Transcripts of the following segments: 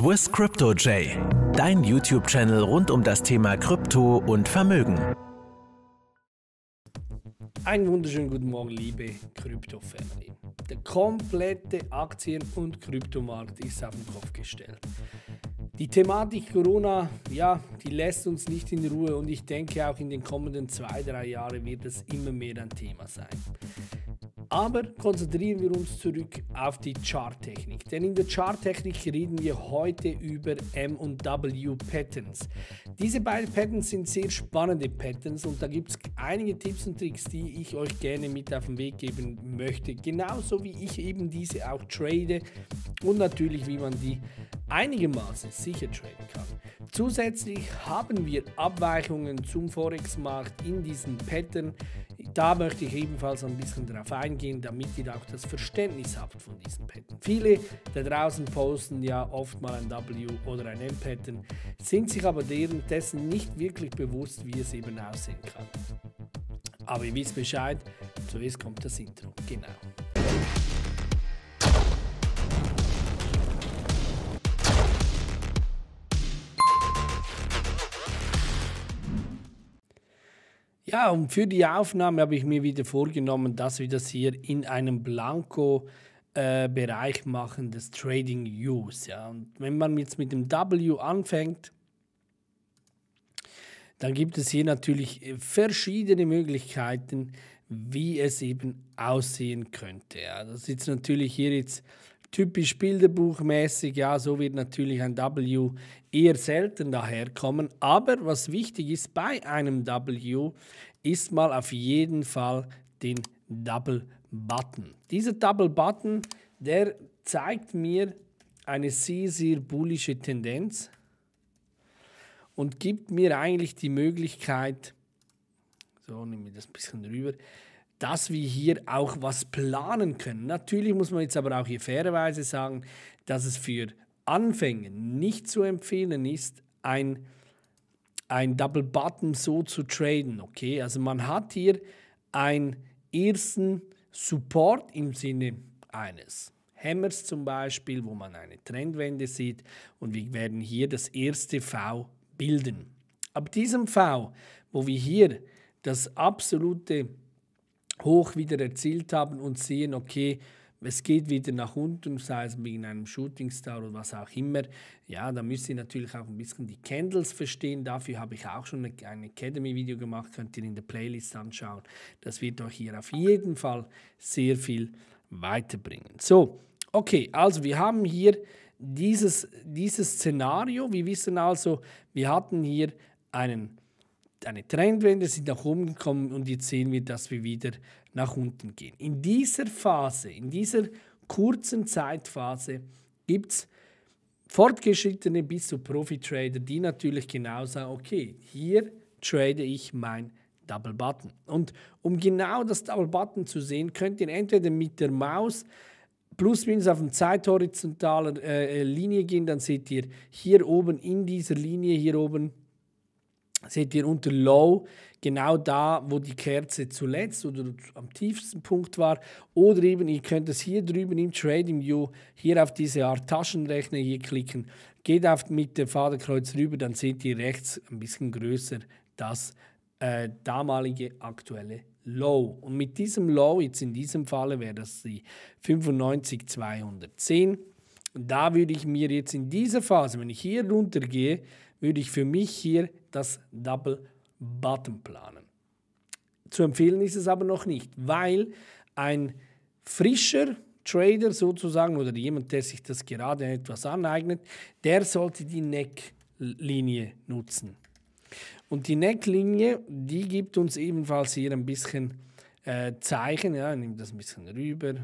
Swiss Crypto J, dein YouTube-Channel rund um das Thema Krypto und Vermögen. Einen wunderschönen guten Morgen, liebe Krypto-Family. Der komplette Aktien- und Kryptomarkt ist auf den Kopf gestellt. Die Thematik Corona, ja, die lässt uns nicht in Ruhe und ich denke auch in den kommenden zwei, drei Jahren wird es immer mehr ein Thema sein. Aber konzentrieren wir uns zurück auf die Charttechnik. Denn in der Charttechnik reden wir heute über M&W Patterns. Diese beiden Patterns sind sehr spannende Patterns und da gibt es einige Tipps und Tricks, die ich euch gerne mit auf den Weg geben möchte. Genauso wie ich eben diese auch trade und natürlich wie man die einigermaßen sicher traden kann. Zusätzlich haben wir Abweichungen zum Forex-Markt in diesem Pattern. Da möchte ich ebenfalls ein bisschen darauf eingehen, damit ihr auch das Verständnis habt von diesen Pattern. Viele da draußen posten ja oft mal ein W oder ein M-Pattern, sind sich aber dessen nicht wirklich bewusst, wie es eben aussehen kann. Aber ihr wisst Bescheid, zuerst kommt das Intro. Genau. Ja, und für die Aufnahme habe ich mir wieder vorgenommen, dass wir das hier in einem Blanko-Bereich äh, machen, des Trading Use. Ja. Und wenn man jetzt mit dem W anfängt, dann gibt es hier natürlich verschiedene Möglichkeiten, wie es eben aussehen könnte. Ja. Das ist natürlich hier jetzt typisch bilderbuchmäßig, ja, so wird natürlich ein W eher selten daherkommen. Aber was wichtig ist bei einem W, ist mal auf jeden Fall den Double Button. Dieser Double Button, der zeigt mir eine sehr, sehr bullische Tendenz und gibt mir eigentlich die Möglichkeit, so nehmen wir das ein bisschen rüber, dass wir hier auch was planen können. Natürlich muss man jetzt aber auch hier fairerweise sagen, dass es für Anfänger nicht zu empfehlen ist, ein, ein Double Button so zu traden. Okay, also man hat hier einen ersten Support im Sinne eines Hammers zum Beispiel, wo man eine Trendwende sieht und wir werden hier das erste V bilden. Ab diesem V, wo wir hier das absolute hoch wieder erzielt haben und sehen, okay, es geht wieder nach unten, sei es wegen einem Shooting Star oder was auch immer. Ja, da müsst ihr natürlich auch ein bisschen die Candles verstehen. Dafür habe ich auch schon ein Academy-Video gemacht, könnt ihr in der Playlist anschauen. Das wird euch hier auf jeden Fall sehr viel weiterbringen. So, okay, also wir haben hier dieses, dieses Szenario. Wir wissen also, wir hatten hier einen eine Trendwende, sind nach oben gekommen und jetzt sehen wir, dass wir wieder nach unten gehen. In dieser Phase, in dieser kurzen Zeitphase gibt es fortgeschrittene bis zu Profi-Trader, die natürlich genau sagen, okay, hier trade ich mein Double Button. Und um genau das Double Button zu sehen, könnt ihr entweder mit der Maus plus minus auf eine zeithorizontale äh, Linie gehen, dann seht ihr hier oben in dieser Linie, hier oben seht ihr unter Low genau da, wo die Kerze zuletzt oder am tiefsten Punkt war. Oder eben, ihr könnt es hier drüben im Trading View, hier auf diese Art Taschenrechner hier klicken. Geht auf mit dem Fadenkreuz rüber, dann seht ihr rechts ein bisschen größer das äh, damalige aktuelle Low. Und mit diesem Low, jetzt in diesem Falle wäre das die 95210. Da würde ich mir jetzt in dieser Phase, wenn ich hier runter gehe, würde ich für mich hier das Double Button planen. Zu empfehlen ist es aber noch nicht, weil ein frischer Trader sozusagen oder jemand, der sich das gerade etwas aneignet, der sollte die Necklinie nutzen. Und die Necklinie, die gibt uns ebenfalls hier ein bisschen äh, Zeichen. Ja, nimm das ein bisschen rüber.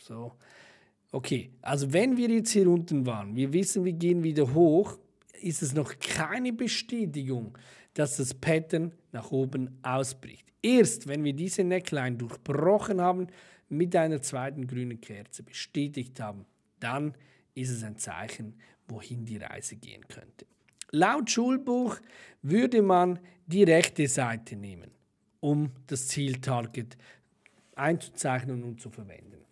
So. Okay, also wenn wir jetzt hier unten waren, wir wissen, wir gehen wieder hoch, ist es noch keine Bestätigung, dass das Pattern nach oben ausbricht. Erst wenn wir diese Neckline durchbrochen haben, mit einer zweiten grünen Kerze bestätigt haben, dann ist es ein Zeichen, wohin die Reise gehen könnte. Laut Schulbuch würde man die rechte Seite nehmen, um das Zieltarget einzuzeichnen und zu verwenden.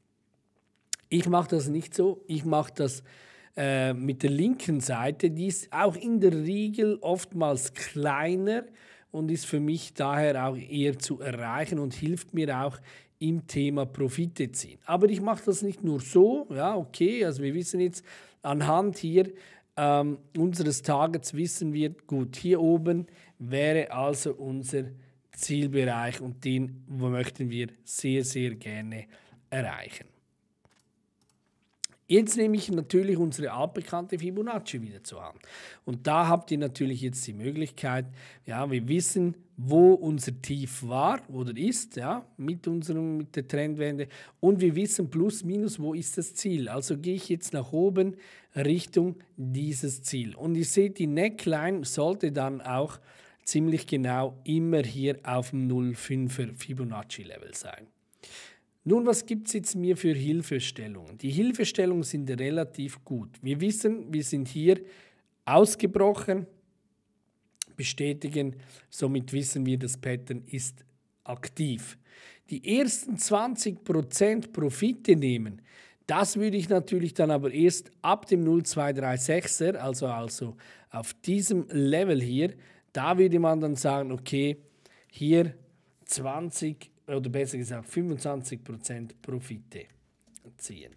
Ich mache das nicht so. Ich mache das äh, mit der linken Seite, die ist auch in der Regel oftmals kleiner und ist für mich daher auch eher zu erreichen und hilft mir auch im Thema Profite ziehen. Aber ich mache das nicht nur so, ja, okay, also wir wissen jetzt anhand hier ähm, unseres Targets wissen wir, gut, hier oben wäre also unser Zielbereich und den möchten wir sehr, sehr gerne erreichen. Jetzt nehme ich natürlich unsere altbekannte Fibonacci wieder zur Hand. Und da habt ihr natürlich jetzt die Möglichkeit, ja, wir wissen, wo unser Tief war oder ist, ja, mit, unserem, mit der Trendwende. Und wir wissen plus, minus, wo ist das Ziel. Also gehe ich jetzt nach oben Richtung dieses Ziel. Und ihr seht, die Neckline sollte dann auch ziemlich genau immer hier auf dem 0,5er Fibonacci-Level sein. Nun, was gibt es jetzt mir für Hilfestellungen? Die Hilfestellungen sind relativ gut. Wir wissen, wir sind hier ausgebrochen, bestätigen, somit wissen wir, das Pattern ist aktiv. Die ersten 20% Profite nehmen, das würde ich natürlich dann aber erst ab dem 0236er, also, also auf diesem Level hier, da würde man dann sagen, okay, hier 20 oder besser gesagt 25% Profite ziehen.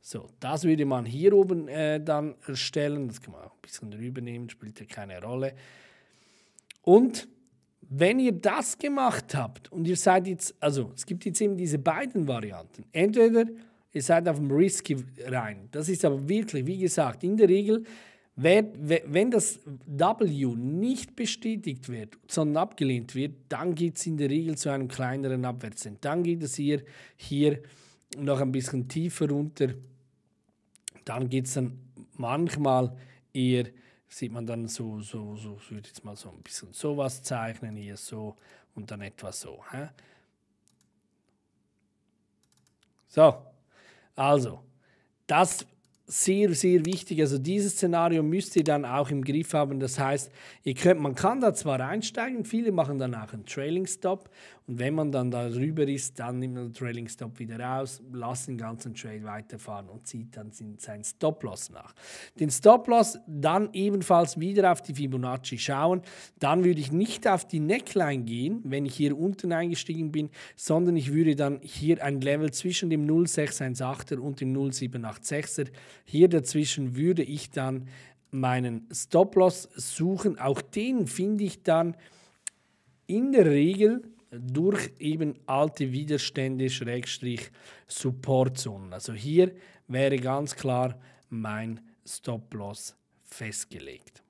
So, das würde man hier oben äh, dann erstellen. Das kann man auch ein bisschen drüber nehmen, spielt ja keine Rolle. Und wenn ihr das gemacht habt und ihr seid jetzt, also es gibt jetzt eben diese beiden Varianten. Entweder ihr seid auf dem Risky rein. Das ist aber wirklich, wie gesagt, in der Regel wenn das W nicht bestätigt wird, sondern abgelehnt wird, dann geht es in der Regel zu einem kleineren Abwärtstrend. Dann geht es hier, hier noch ein bisschen tiefer runter. Dann geht es dann manchmal eher, sieht man dann so, so, so, ich würde jetzt mal so ein bisschen sowas zeichnen, hier so und dann etwas so. Hä? So, also, das sehr, sehr wichtig. Also dieses Szenario müsst ihr dann auch im Griff haben. Das heißt, ihr könnt, man kann da zwar einsteigen, viele machen dann auch einen Trailing Stop und wenn man dann darüber ist, dann nimmt man den Trailing Stop wieder raus, lasst den ganzen Trade weiterfahren und zieht dann seinen Stop Loss nach. Den Stop Loss dann ebenfalls wieder auf die Fibonacci schauen. Dann würde ich nicht auf die Neckline gehen, wenn ich hier unten eingestiegen bin, sondern ich würde dann hier ein Level zwischen dem 0618er und dem 0786er hier dazwischen würde ich dann meinen Stop-Loss suchen. Auch den finde ich dann in der Regel durch eben alte Widerstände, Schrägstrich, Supportzonen. Also hier wäre ganz klar mein Stop-Loss festgelegt.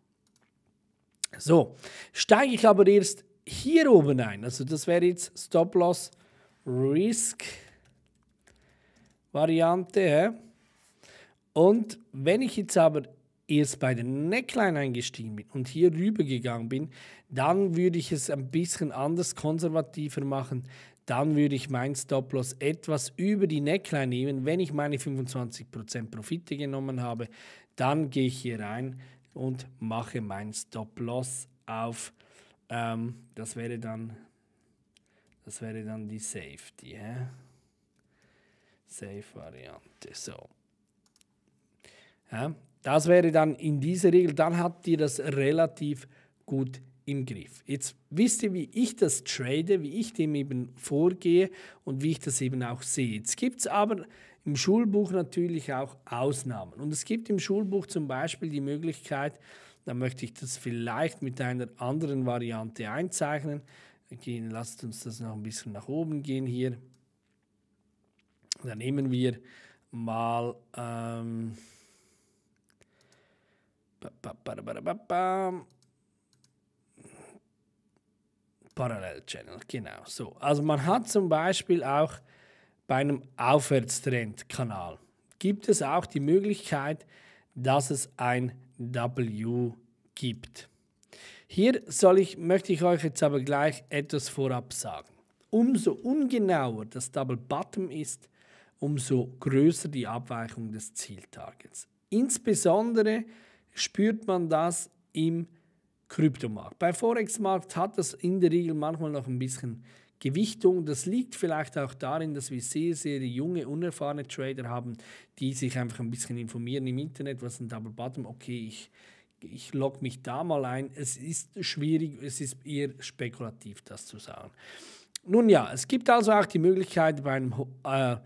So, steige ich aber erst hier oben ein. Also das wäre jetzt Stop-Loss Risk Variante. Und wenn ich jetzt aber erst bei der Neckline eingestiegen bin und hier rüber gegangen bin, dann würde ich es ein bisschen anders konservativer machen. Dann würde ich mein Stop-Loss etwas über die Neckline nehmen. Wenn ich meine 25% Profite genommen habe, dann gehe ich hier rein und mache mein Stop-Loss auf. Ähm, das wäre dann das wäre dann die Safety. Safe-Variante. So. Ja, das wäre dann in dieser Regel, dann habt ihr das relativ gut im Griff. Jetzt wisst ihr, wie ich das trade, wie ich dem eben vorgehe und wie ich das eben auch sehe. Jetzt gibt es aber im Schulbuch natürlich auch Ausnahmen. Und es gibt im Schulbuch zum Beispiel die Möglichkeit, da möchte ich das vielleicht mit einer anderen Variante einzeichnen. Gehen, lasst uns das noch ein bisschen nach oben gehen hier. Dann nehmen wir mal... Ähm, Parallel-Channel, genau. So. Also man hat zum Beispiel auch bei einem Aufwärtstrend-Kanal gibt es auch die Möglichkeit, dass es ein W gibt. Hier soll ich, möchte ich euch jetzt aber gleich etwas vorab sagen. Umso ungenauer das Double Bottom ist, umso größer die Abweichung des Zieltargets. Insbesondere spürt man das im Kryptomarkt. Bei Forex-Markt hat das in der Regel manchmal noch ein bisschen Gewichtung. Das liegt vielleicht auch darin, dass wir sehr, sehr junge, unerfahrene Trader haben, die sich einfach ein bisschen informieren im Internet, was ein Double Bottom, okay, ich, ich logge mich da mal ein. Es ist schwierig, es ist eher spekulativ, das zu sagen. Nun ja, es gibt also auch die Möglichkeit bei einem äh,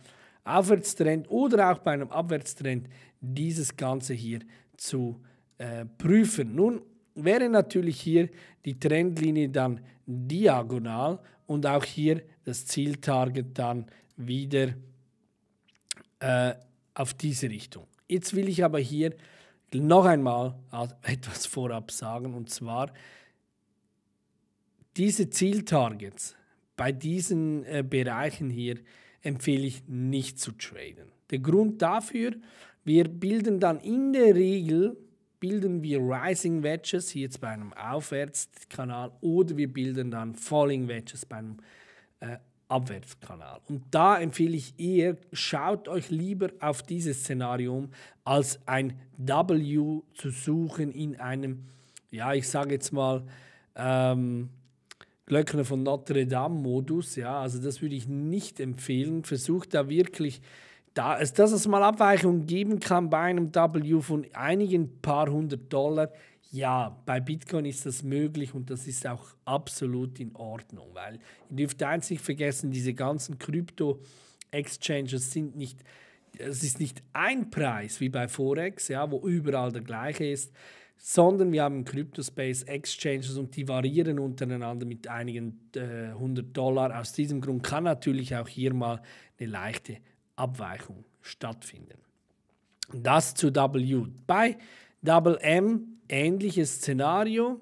Aufwärtstrend oder auch bei einem Abwärtstrend dieses Ganze hier zu äh, prüfen. Nun wäre natürlich hier die Trendlinie dann diagonal und auch hier das Zieltarget dann wieder äh, auf diese Richtung. Jetzt will ich aber hier noch einmal etwas vorab sagen und zwar diese Zieltargets bei diesen äh, Bereichen hier empfehle ich nicht zu traden. Der Grund dafür, wir bilden dann in der Regel bilden wir Rising Wedges, hier jetzt bei einem Aufwärtskanal, oder wir bilden dann Falling Wedges bei einem äh, Abwärtskanal. Und da empfehle ich eher, schaut euch lieber auf dieses Szenario als ein W zu suchen in einem, ja, ich sage jetzt mal, ähm, Glöckner von Notre Dame Modus. Ja, also das würde ich nicht empfehlen. Versucht da wirklich da es, dass es mal Abweichungen geben kann bei einem W von einigen paar hundert Dollar, ja, bei Bitcoin ist das möglich und das ist auch absolut in Ordnung, weil ihr dürft eins nicht vergessen, diese ganzen Krypto-Exchanges sind nicht, es ist nicht ein Preis wie bei Forex, ja, wo überall der gleiche ist, sondern wir haben Crypto-Space Exchanges und die variieren untereinander mit einigen äh, 100 Dollar. Aus diesem Grund kann natürlich auch hier mal eine leichte Abweichung stattfinden. Das zu W. Bei Double M ähnliches Szenario.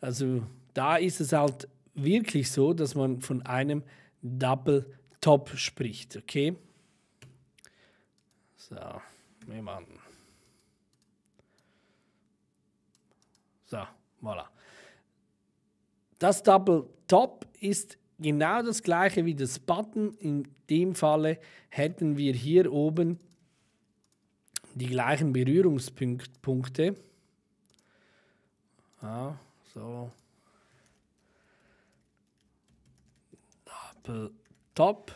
Also da ist es halt wirklich so, dass man von einem Double Top spricht. Okay? So, wir machen. So, voilà. Das Double Top ist genau das gleiche wie das Button. In dem Falle hätten wir hier oben die gleichen Berührungspunkte. Ja, so. Double Top.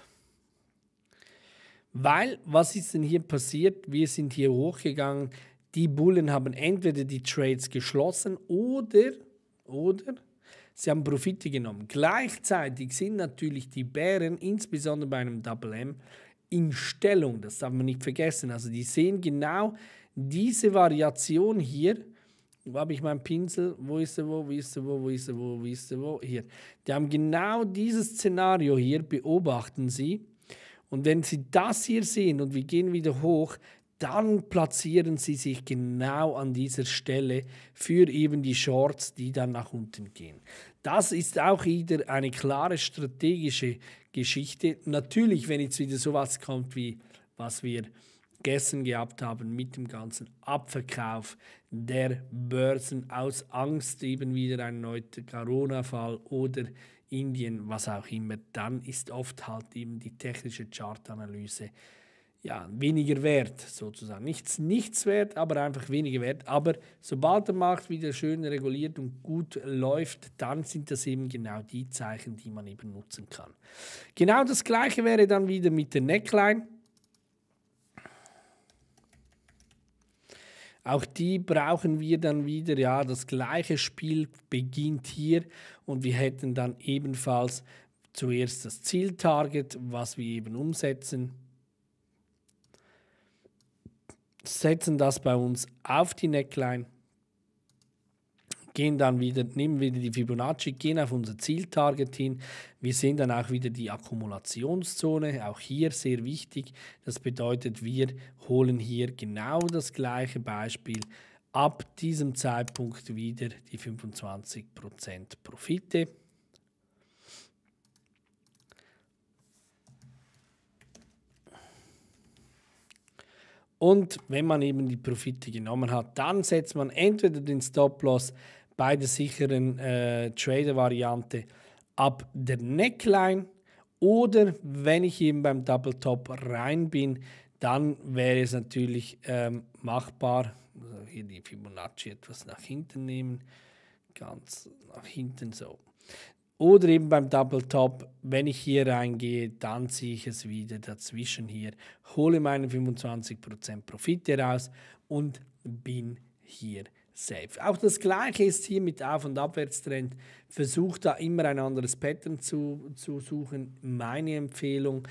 Weil, was ist denn hier passiert? Wir sind hier hochgegangen. Die Bullen haben entweder die Trades geschlossen oder, oder Sie haben Profite genommen. Gleichzeitig sind natürlich die Bären, insbesondere bei einem Double M, in Stellung. Das darf man nicht vergessen. Also die sehen genau diese Variation hier. Wo habe ich meinen Pinsel? Wo ist er wo? Wo ist er wo? Wo ist er wo? Wo ist er wo? Hier. Die haben genau dieses Szenario hier, beobachten sie. Und wenn sie das hier sehen und wir gehen wieder hoch, dann platzieren sie sich genau an dieser Stelle für eben die Shorts, die dann nach unten gehen. Das ist auch wieder eine klare strategische Geschichte. Natürlich, wenn jetzt wieder sowas kommt wie was wir gestern gehabt haben mit dem ganzen Abverkauf der Börsen aus Angst eben wieder ein neuer Corona-Fall oder Indien, was auch immer, dann ist oft halt eben die technische Chartanalyse ja, weniger wert sozusagen. Nichts, nichts wert, aber einfach weniger wert. Aber sobald der Markt wieder schön reguliert und gut läuft, dann sind das eben genau die Zeichen, die man eben nutzen kann. Genau das gleiche wäre dann wieder mit der Neckline. Auch die brauchen wir dann wieder. Ja, das gleiche Spiel beginnt hier und wir hätten dann ebenfalls zuerst das Zieltarget, was wir eben umsetzen setzen das bei uns auf die Neckline, gehen dann wieder, nehmen wieder die Fibonacci, gehen auf unser Zieltarget hin. Wir sehen dann auch wieder die Akkumulationszone, auch hier sehr wichtig. Das bedeutet, wir holen hier genau das gleiche Beispiel ab diesem Zeitpunkt wieder die 25% Profite. Und wenn man eben die Profite genommen hat, dann setzt man entweder den Stop-Loss bei der sicheren äh, Trader-Variante ab der Neckline oder wenn ich eben beim Double Top rein bin, dann wäre es natürlich ähm, machbar, also hier die Fibonacci etwas nach hinten nehmen, ganz nach hinten so. Oder eben beim Double Top, wenn ich hier reingehe, dann ziehe ich es wieder dazwischen hier, hole meine 25% Profit heraus und bin hier safe. Auch das gleiche ist hier mit Auf- und Abwärtstrend. Versucht da immer ein anderes Pattern zu, zu suchen. Meine Empfehlung.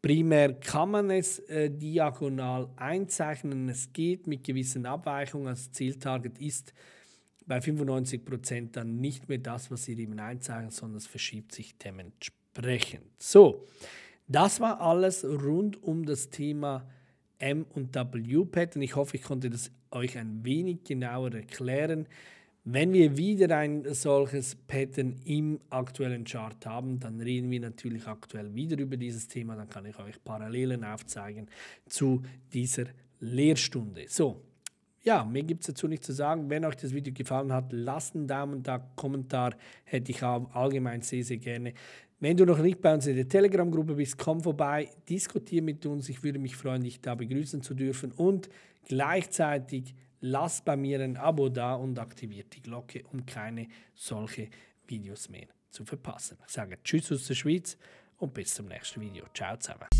Primär kann man es äh, diagonal einzeichnen. Es geht mit gewissen Abweichungen. Das Zieltarget ist bei 95% dann nicht mehr das, was Sie eben einzeichnen, sondern es verschiebt sich dementsprechend. So, das war alles rund um das Thema M und W Pattern. Ich hoffe, ich konnte das euch ein wenig genauer erklären. Wenn wir wieder ein solches Pattern im aktuellen Chart haben, dann reden wir natürlich aktuell wieder über dieses Thema. Dann kann ich euch Parallelen aufzeigen zu dieser Lehrstunde. So, ja, mir gibt es dazu nichts zu sagen. Wenn euch das Video gefallen hat, lasst einen Daumen da, Kommentar hätte ich allgemein sehr, sehr gerne. Wenn du noch nicht bei uns in der Telegram-Gruppe bist, komm vorbei, diskutiere mit uns. Ich würde mich freuen, dich da begrüßen zu dürfen. Und gleichzeitig lass bei mir ein Abo da und aktiviert die Glocke, um keine solche Videos mehr zu verpassen. Ich sage Tschüss aus der Schweiz und bis zum nächsten Video. Ciao zusammen.